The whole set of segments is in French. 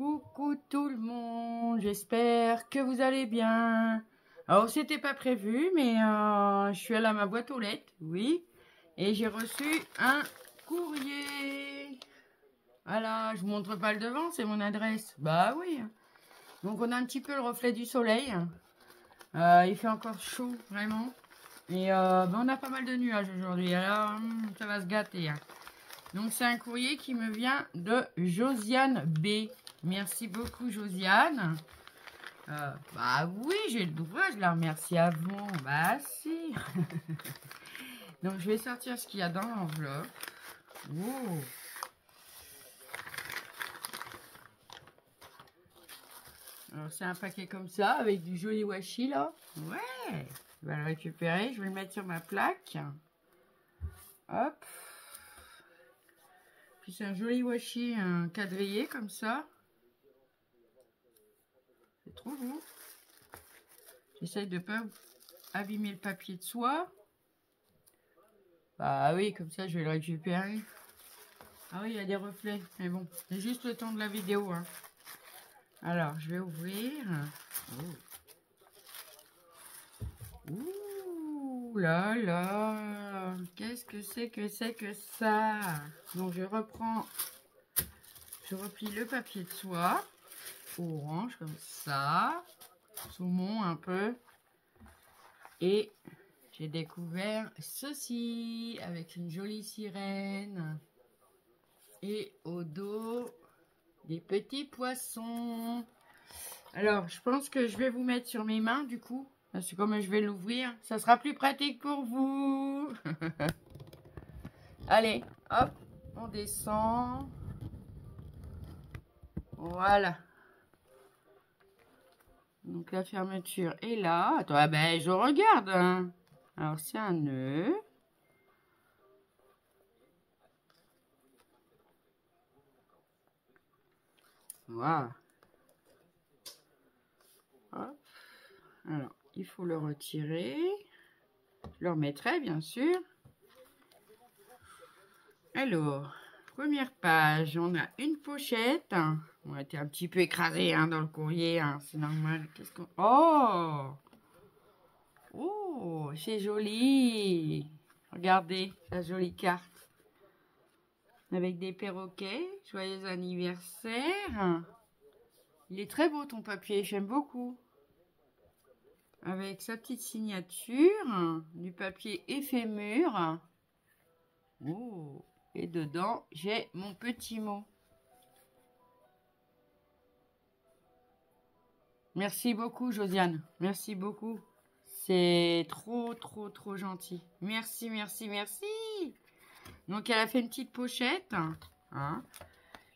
Coucou tout le monde, j'espère que vous allez bien. Alors c'était pas prévu, mais euh, je suis allée à ma boîte aux lettres, oui, et j'ai reçu un courrier. Voilà, je vous montre pas le devant, c'est mon adresse. Bah oui. Donc on a un petit peu le reflet du soleil. Euh, il fait encore chaud, vraiment. Et euh, ben, on a pas mal de nuages aujourd'hui, alors hum, ça va se gâter. Hein. Donc c'est un courrier qui me vient de Josiane B. Merci beaucoup Josiane. Euh, bah oui, j'ai le droit, je la remercie avant. Bah si. Donc je vais sortir ce qu'il y a dans l'enveloppe. Alors c'est un paquet comme ça, avec du joli washi là. Ouais. Je vais le récupérer, je vais le mettre sur ma plaque. Hop. Puis c'est un joli washi, un quadrillé comme ça. Trop beau. J'essaye de pas abîmer le papier de soie. Bah oui, comme ça je vais le récupérer. Ah oui, il y a des reflets. Mais bon, c'est juste le temps de la vidéo. Hein. Alors, je vais ouvrir. Oh. Ouh là là Qu'est-ce que c'est que c'est que ça? Donc je reprends, je replie le papier de soie, orange comme ça, saumon un peu, et j'ai découvert ceci avec une jolie sirène et au dos des petits poissons. Alors, je pense que je vais vous mettre sur mes mains du coup. Parce que comme je vais l'ouvrir, ça sera plus pratique pour vous. Allez, hop, on descend. Voilà. Donc la fermeture est là. Attends, ah ben je regarde. Hein. Alors c'est un nœud. Voilà. Alors, il faut le retirer. Je le remettrai, bien sûr. Alors, première page, on a une pochette. On a été un petit peu écrasé hein, dans le courrier, hein, c'est normal. Oh Oh, c'est joli Regardez la jolie carte. Avec des perroquets. Joyeux anniversaire. Il est très beau ton papier, j'aime beaucoup avec sa petite signature, du papier éphémère. Oh, et dedans, j'ai mon petit mot. Merci beaucoup, Josiane. Merci beaucoup. C'est trop, trop, trop gentil. Merci, merci, merci. Donc, elle a fait une petite pochette. Hein,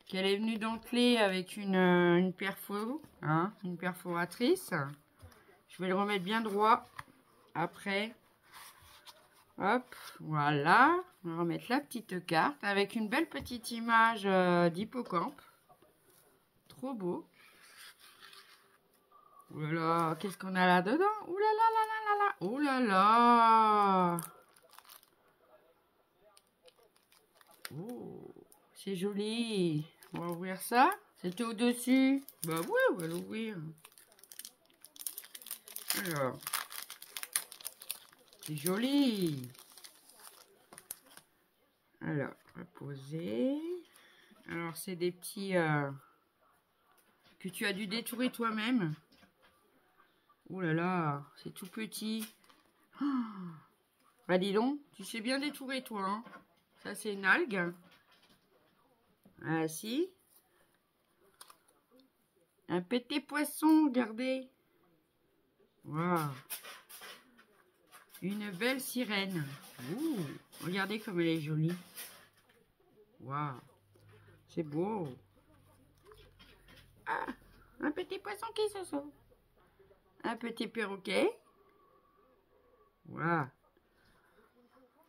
qu'elle est venue denteler avec une, une perfo, hein, une perforatrice. Je vais le remettre bien droit après. Hop, voilà. On va remettre la petite carte avec une belle petite image euh, d'hippocampe. Trop beau. Oh là là, qu'est-ce qu'on a là-dedans? Là là là là là là Oh là là Oh, c'est joli. On va ouvrir ça. C'était au-dessus. Bah oui, on va l'ouvrir. Alors, c'est joli. Alors, on va poser. Alors, c'est des petits euh, que tu as dû détourer toi-même. Oh là là, c'est tout petit. Oh bah dis donc, tu sais bien détourer toi. Hein. Ça, c'est une algue. Ah si. Un petit poisson, regardez. Waouh Une belle sirène. Ouh, regardez comme elle est jolie. Waouh C'est beau. Ah, un petit poisson qui se sauve. Un petit perroquet. Waouh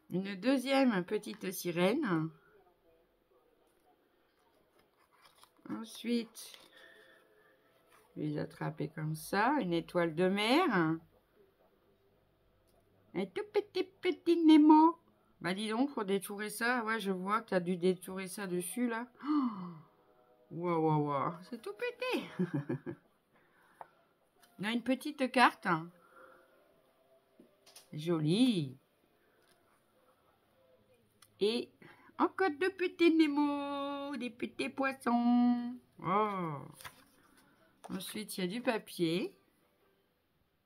Une deuxième petite sirène. Ensuite, les attraper comme ça. Une étoile de mer. Un tout petit petit Nemo. Bah dis donc, pour détourer ça, ouais, je vois que tu as dû détourer ça dessus, là. Waouh, waouh, waouh. C'est tout pété. On a une petite carte. Jolie. Et encore de petits Nemo, des petits poissons. Oh. Ensuite, il y a du papier.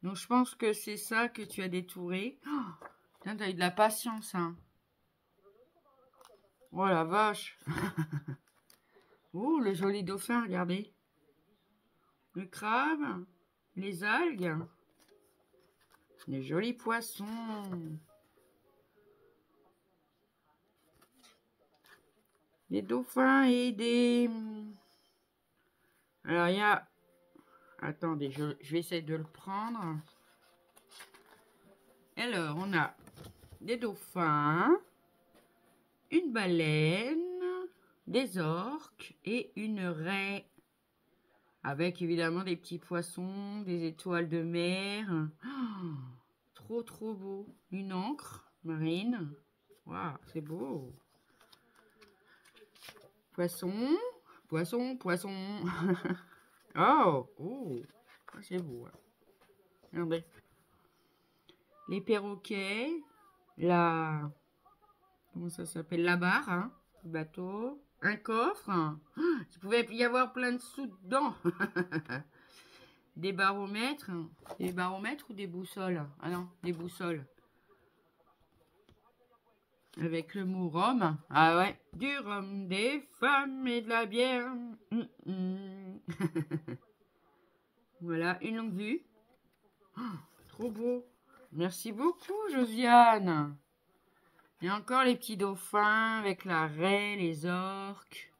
Donc, je pense que c'est ça que tu as détouré. Oh, tu as eu de la patience, hein. Oh la vache. oh, le joli dauphin, regardez. Le crabe, les algues, les jolis poissons. Des dauphins et des... Alors, il y a... Attendez, je, vais essayer de le prendre. Alors, on a des dauphins, une baleine, des orques et une raie. Avec évidemment des petits poissons, des étoiles de mer. Oh, trop, trop beau. Une encre marine. Waouh, c'est beau. Poisson, poisson, poisson. oh, oh, c'est beau. Hein. Les perroquets, la... Comment ça s'appelle? La barre, hein, bateau. Un coffre. il pouvait y avoir plein de sous dedans. des baromètres. Des baromètres ou des boussoles? Ah non, des boussoles. Avec le mot rhum. Ah ouais. Du rhum, des femmes et de la bière. Voilà, une longue vue. Trop beau. Merci beaucoup, Josiane. Et encore les petits dauphins avec la raie, les orques.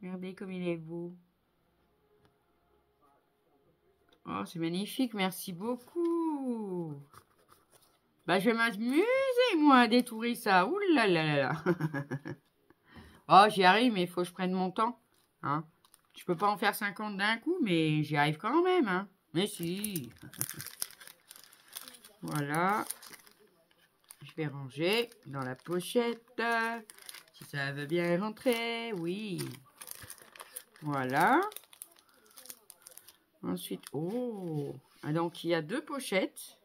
Regardez comme il est beau. Oh, c'est magnifique. Merci beaucoup. Bah, je vais m'amuser, moi, à détourer ça. Ouh oh, j'y arrive, mais il faut que je prenne mon temps. Hein. Je peux pas en faire 50 d'un coup, mais j'y arrive quand même. Hein. Mais si. voilà. Ranger dans la pochette. Si ça veut bien rentrer, oui. Voilà. Ensuite, oh. Ah, donc, il y a deux pochettes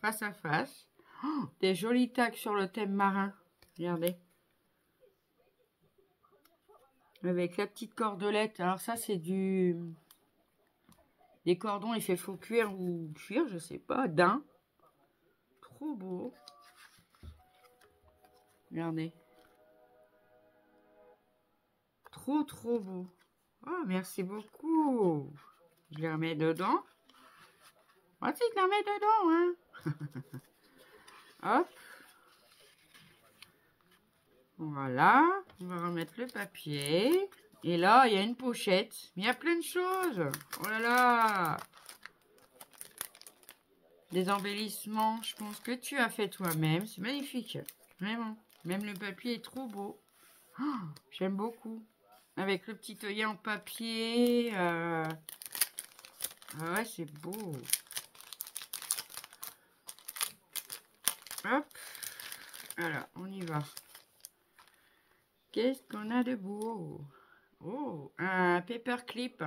face à face. Oh, des jolis tags sur le thème marin. Regardez. Avec la petite cordelette. Alors ça, c'est du... Des cordons, il fait faux cuir ou cuir, je sais pas, d'un. Trop beau. Regardez. Trop, trop beau. Oh, merci beaucoup. Je les remets dedans. Voici, je les remets dedans, hein. Hop. Voilà. On va remettre le papier. Et là, il y a une pochette. Il y a plein de choses. Oh là là. Des embellissements. Je pense que tu as fait toi-même. C'est magnifique. Vraiment. Même le papier est trop beau. Oh, j'aime beaucoup. Avec le petit œillet en papier. Euh. Ah ouais, c'est beau. Hop. Alors, on y va. Qu'est-ce qu'on a de beau? Oh, un paperclip.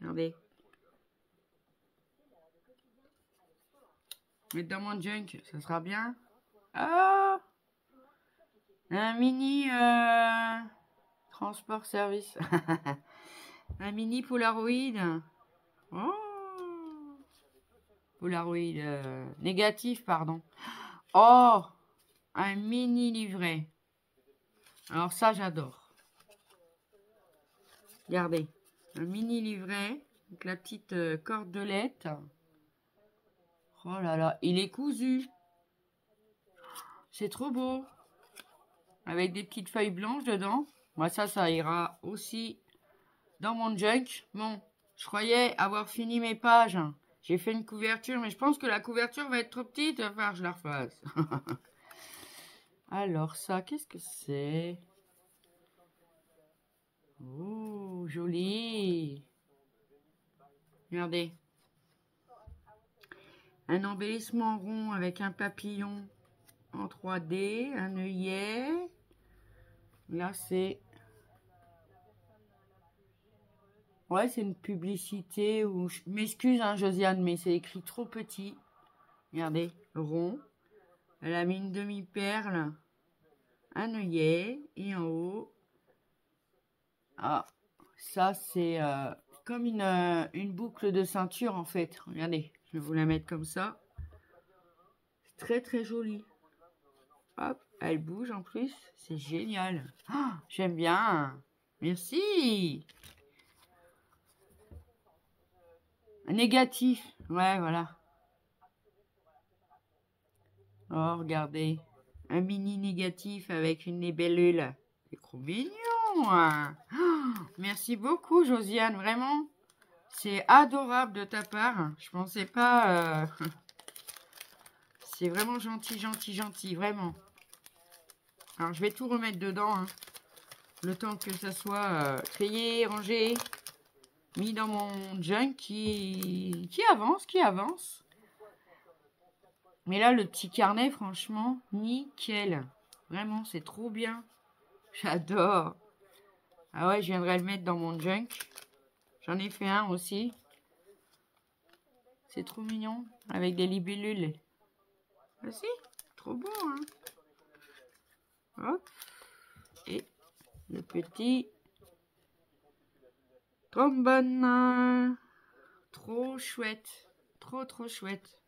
Regardez. Mettre dans mon junk, ça sera bien. Oh Un mini euh, transport service. un mini Polaroid. Oh Polaroid euh, négatif, pardon. Oh, un mini livret. Alors ça, j'adore. Regardez, un mini livret avec la petite euh, cordelette. Oh là là, il est cousu. C'est trop beau. Avec des petites feuilles blanches dedans. Moi, ça, ça ira aussi dans mon junk. Bon, je croyais avoir fini mes pages. J'ai fait une couverture, mais je pense que la couverture va être trop petite. Que je la refasse. Alors ça, qu'est-ce que c'est? Oh, joli Regardez. Un embellissement rond avec un papillon en 3D, un œillet. Là, c'est Ouais, c'est une publicité où... Je m'excuse, hein, Josiane, mais c'est écrit trop petit. Regardez, rond. Elle a mis une demi-perle, un œillet, et en haut... Ah, ça, c'est euh, comme une, euh, une boucle de ceinture, en fait. Regardez, je vais vous la mettre comme ça. C'est très, très joli. Hop, elle bouge en plus. C'est génial. Ah, j'aime bien. Merci. Négatif. Ouais, voilà. Oh, regardez. Un mini négatif avec une libellule. C'est trop mignon. Hein. Oh, merci beaucoup, Josiane. Vraiment. C'est adorable de ta part. Je pensais pas... Euh, c'est vraiment gentil, gentil, gentil. Vraiment. Alors, je vais tout remettre dedans. Hein. Le temps que ça soit euh, créé, rangé, mis dans mon junk qui, qui avance, qui avance. Mais là, le petit carnet, franchement, nickel. Vraiment, c'est trop bien. J'adore. Ah ouais, je viendrai le mettre dans mon junk. J'en ai fait un aussi. C'est trop mignon. Avec des libellules. Voici. Trop beau, hein. Hop. Et le petit trombone. Trop chouette. Trop, trop chouette.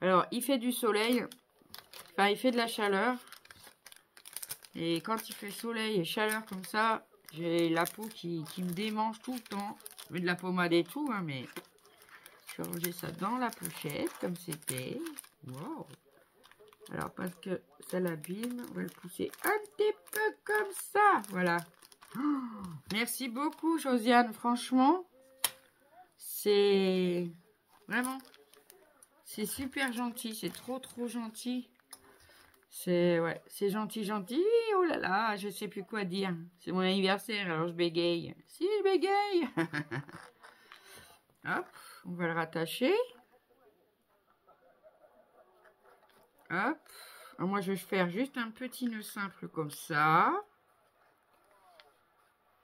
Alors, il fait du soleil. Enfin, il fait de la chaleur. Et quand il fait soleil et chaleur comme ça, j'ai la peau qui, me démange tout le temps. Je mets de la pommade et tout, hein, mais je vais ranger ça dans la pochette comme c'était. Alors, parce que ça l'abîme, on va le pousser un petit peu comme ça. Voilà. Oh, merci beaucoup, Josiane. Franchement, c'est vraiment, c'est super gentil. C'est trop, trop gentil. C'est gentil, gentil. Oh là là, je sais plus quoi dire. C'est mon anniversaire, alors je bégaye. Si, je bégaye. Hop, on va le rattacher. Hop. moi, je vais faire juste un petit nœud simple comme ça.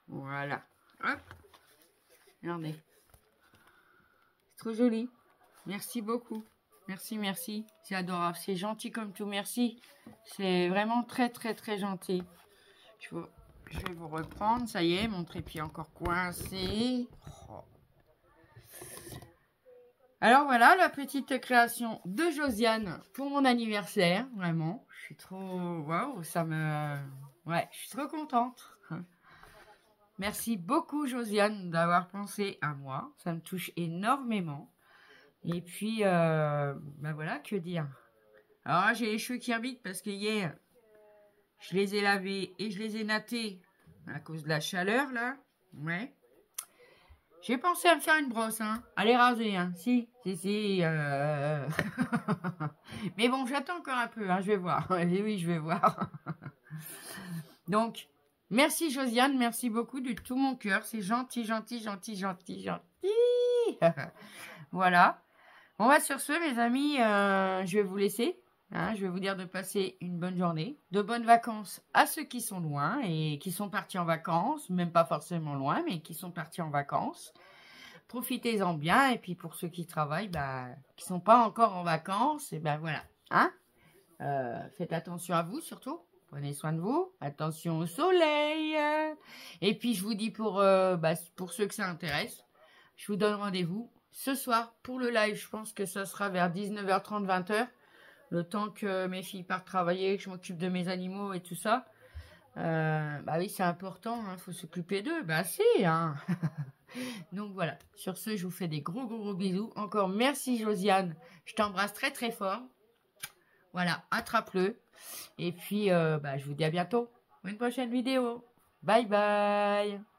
Voilà. Hop. Regardez. C'est trop joli. Merci beaucoup. Merci, merci. C'est adorable. C'est gentil comme tout. Merci. C'est vraiment très, très, très gentil. Je, vais vous reprendre. Ça y est, mon trépied encore coincé. Oh. Alors voilà, la petite création de Josiane pour mon anniversaire, vraiment. Je suis trop... Waouh, ça me... Ouais, je suis trop contente. Merci beaucoup Josiane d'avoir pensé à moi. Ça me touche énormément. Et puis, euh, ben voilà, que dire. Alors là, j'ai les cheveux qui habitent parce que hier, je les ai lavés et je les ai nattés à cause de la chaleur, là. Ouais. J'ai pensé à me faire une brosse, hein. Les raser, hein. Si, si, si. Euh. Mais bon, j'attends encore un peu, hein. Je vais voir. Oui, je vais voir. Donc, merci Josiane. Merci beaucoup de tout mon cœur. C'est gentil, gentil, gentil, gentil, gentil. voilà. Bon, bah, sur ce, mes amis, euh, je vais vous laisser. Hein, je vais vous dire de passer une bonne journée, de bonnes vacances à ceux qui sont loin et qui sont partis en vacances, même pas forcément loin, mais qui sont partis en vacances. Profitez-en bien et puis pour ceux qui travaillent, bah, qui sont pas encore en vacances, et ben voilà, hein. Euh, faites attention à vous surtout. Prenez soin de vous. Attention au soleil. Et puis je vous dis pour euh, bah, pour ceux que ça intéresse, je vous donne rendez-vous ce soir pour le live. Je pense que ça sera vers 19h30, 20h le temps que mes filles partent travailler, que je m'occupe de mes animaux et tout ça. Euh, bah oui, c'est important, il hein, faut s'occuper d'eux. Bah si, hein. Donc voilà, sur ce, je vous fais des gros gros gros bisous. Encore merci Josiane, je t'embrasse très très fort. Voilà, attrape-le. Et puis, euh, bah, je vous dis à bientôt une prochaine vidéo. Bye bye